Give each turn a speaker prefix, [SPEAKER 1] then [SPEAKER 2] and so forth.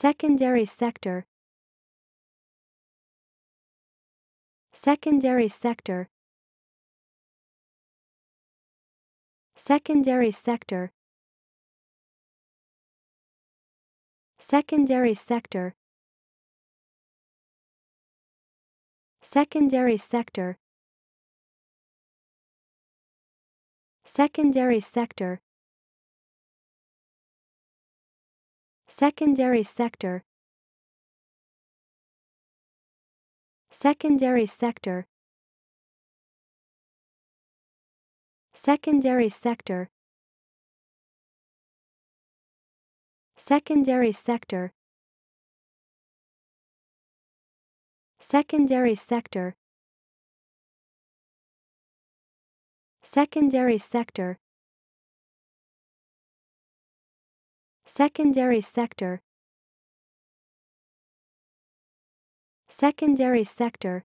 [SPEAKER 1] secondary sector. Secondary sector. Secondary sector. Secondary sector. Secondary sector. Secondary sector secondary sector. Secondary sector. Secondary sector. Secondary sector. Secondary sector. Secondary sector secondary sector. Secondary sector